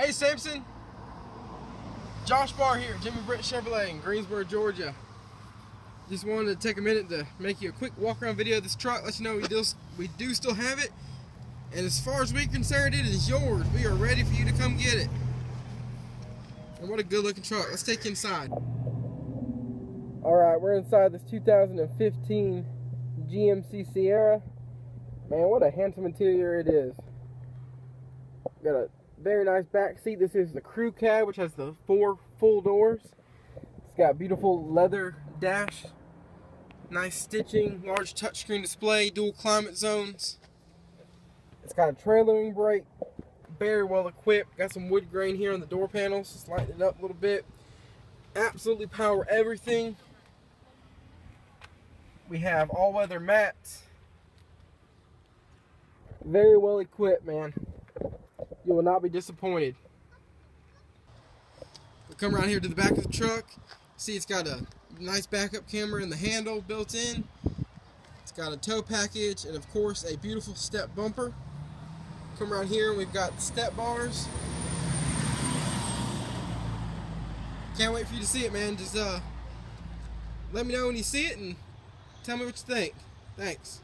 Hey Sampson, Josh Barr here, Jimmy Britt Chevrolet in Greensboro, Georgia. Just wanted to take a minute to make you a quick walk around video of this truck, let you know we do, we do still have it. And as far as we're concerned, it is yours. We are ready for you to come get it. And what a good looking truck. Let's take you inside. Alright, we're inside this 2015 GMC Sierra. Man, what a handsome interior it is. Got a very nice back seat. This is the crew cab, which has the four full doors. It's got beautiful leather dash, nice stitching, large touchscreen display, dual climate zones. It's got a trailering brake, very well equipped. Got some wood grain here on the door panels, just lighten it up a little bit. Absolutely power everything. We have all-weather mats. Very well equipped, man. You will not be disappointed. We'll come around here to the back of the truck. See, it's got a nice backup camera in the handle built in. It's got a tow package and, of course, a beautiful step bumper. Come around here and we've got step bars. Can't wait for you to see it, man. Just uh, let me know when you see it and tell me what you think. Thanks.